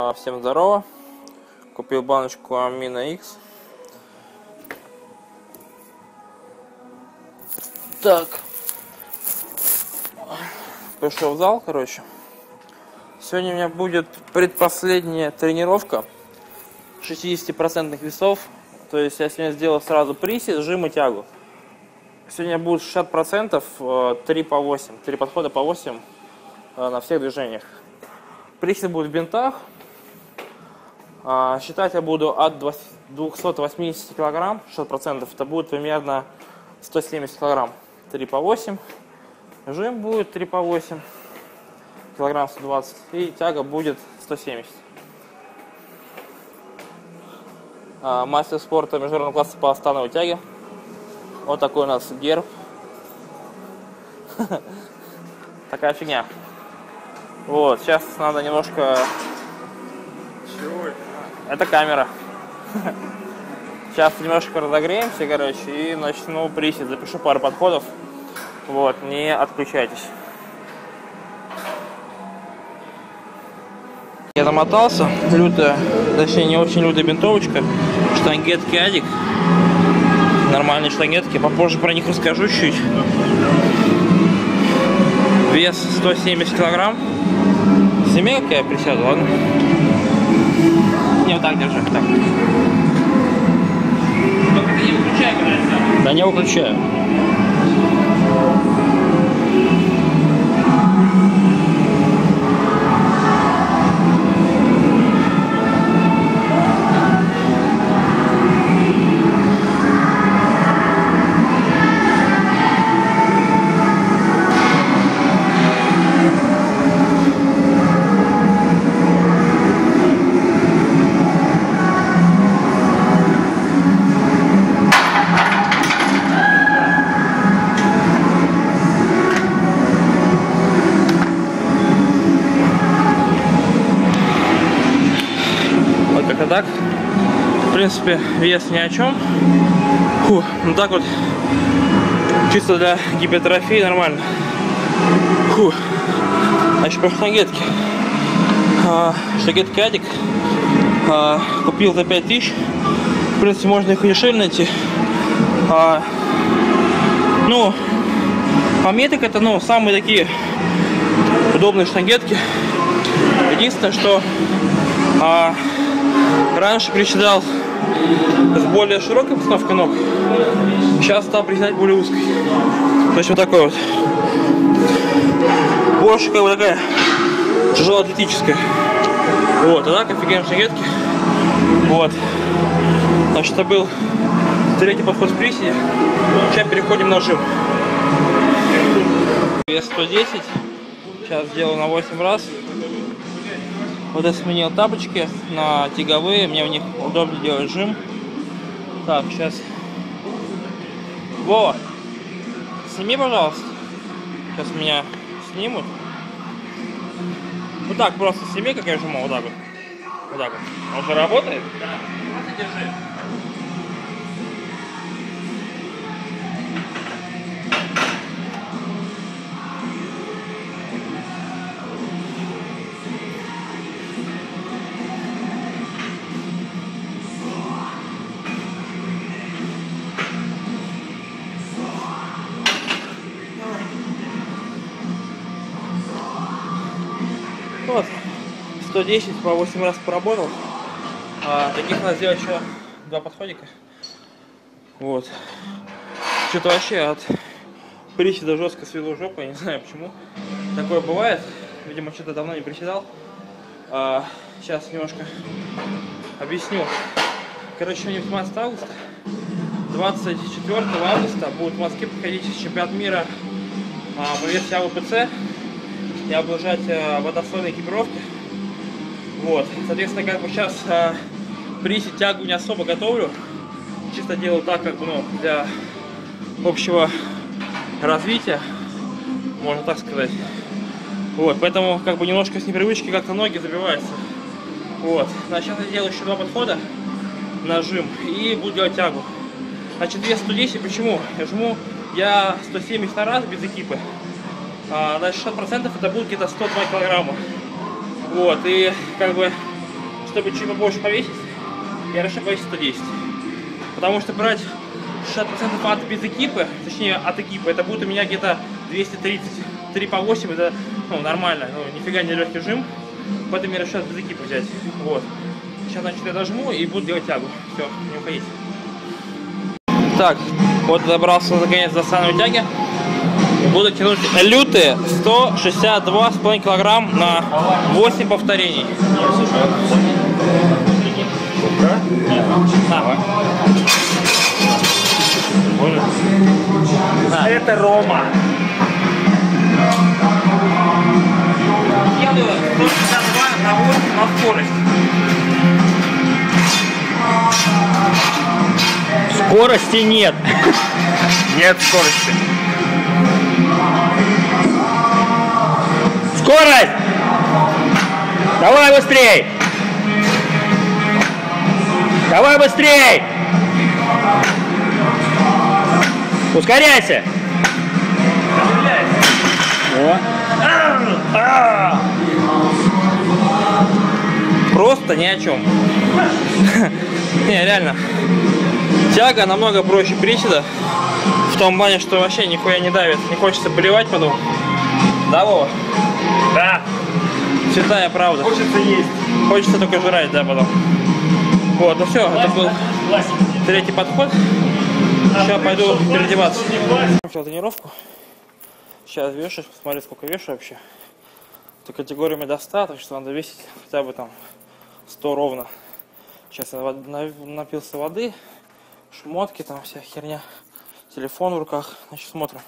А, Всем здорово. Купил баночку Амина X. Так. Пришел в зал, короче. Сегодня у меня будет предпоследняя тренировка 60% весов. То есть я сегодня сделал сразу присед, жим и тягу. Сегодня будет 60%, 3 по 8, 3 подхода по 8 э, на всех движениях. Присед будет в бинтах, считать я буду от 280 килограмм, 60%, это будет примерно 170 килограмм. 3 по 8. Жим будет 3 по 8, килограмм 120. И тяга будет 170. А, мастер спорта международного класса по становой тяге. Вот такой у нас герб. Такая фигня. Вот, сейчас надо немножко это камера. Сейчас немножко разогреемся, короче, и начну присед. Запишу пару подходов. Вот, не отключайтесь. Я намотался, лютая, точнее не очень лютая бинтовочка, штангетки Адик, нормальные штангетки, попозже про них расскажу чуть. Вес 170 килограмм. Как я присяду, ладно? Вот так держи, так. Только ты не выключай, когда Да не выключаю. Как-то так. В принципе, вес ни о чем. Фу, ну так вот, чисто для гипертрофии нормально. Фу. А еще про штангетки. А, штангетки Адик. А, купил за 5000. В принципе, можно их и дешевле найти. А, ну, по мне так это, ну, самые такие удобные штангетки. Единственное, что а, раньше приседал с более широкой постановкой ног, сейчас стал приседать более узкой. То есть вот такой вот. Больше как бы такая тяжелоатлетическая. Вот, а так офигенные штангетки. Вот. Значит, это был третий подход в приседе. Сейчас переходим на жим. Вес 110. Сейчас сделаю на 8 раз. Вот я сменил тапочки на тяговые, мне в них удобнее делать жим. Так, сейчас. Вова, сними, пожалуйста. Сейчас меня снимут. Вот так просто сними, как я жму, вот так вот. Вот так вот. Он же работает? Да. Просто держи. Вот. 110 по 8 раз поработал. А, таких надо сделать еще два подходика. Вот. Что-то вообще от приседа жестко свело жопу, я не знаю почему. Такое бывает. Видимо, что-то давно не приседал. А, сейчас немножко объясню. Короче, сегодня 18 августа. 24 августа будет в Москве проходить чемпионат мира а, по версии АВПЦ и облажать э, водослойной экипировки. Вот. Соответственно, как бы сейчас э, присед тягу не особо готовлю. Чисто делаю так, как бы, ну, для общего развития, можно так сказать. Вот, поэтому как бы немножко с непривычки как-то ноги забиваются. Вот. Значит, сейчас я делаю еще два подхода, нажим, и буду делать тягу. Значит, вес 110, почему? Я жму, я 170 на раз без экипы. А, на 60% это будет где-то 102 килограмма. Вот, и как бы чтобы чуть побольше повесить, я решил повесить 110. Потому что брать 60% от без экипы, точнее от экипы, это будет у меня где-то 230. 3 по 8 это ну, нормально, ну, нифига не легкий жим. Поэтому я решил без экипы взять. Вот. Сейчас, значит, я дожму и буду делать тягу. Все, не уходите. Так, вот добрался наконец до самой тяги. Буду тянуть лютые 162,5 килограмм на 8 повторений. А, Это Рома. Делаю 162 на 8 на скорость. Скорости нет. Нет скорости. Скорость! Давай быстрей! Давай быстрей! Ускоряйся! О. Просто ни о чем. Не, реально. Тяга намного проще приседа. В том плане, что вообще нихуя не давит. Не хочется поливать потом. Да, Вова? Да, Святая правда. хочется есть. Хочется только жрать, да, потом. Вот, ну все, это был третий подход. Сейчас пойду переодеваться. Начал тренировку. Сейчас вешаешь, посмотри, сколько вешу вообще. То категориями до 100, так что надо весить хотя бы там 100 ровно. Сейчас я напился воды, шмотки, там вся херня. Телефон в руках. Значит, смотрим.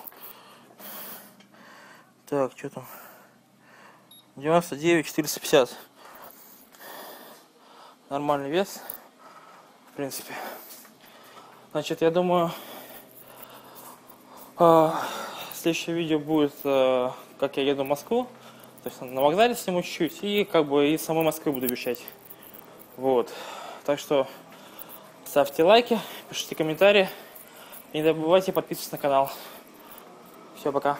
Так, что там? 99 450. Нормальный вес, в принципе. Значит, я думаю, а, следующее видео будет, а, как я еду в Москву. То есть на вокзале сниму чуть-чуть и как бы из самой Москвы буду вещать. Вот. Так что ставьте лайки, пишите комментарии. И не забывайте подписываться на канал. Все, пока.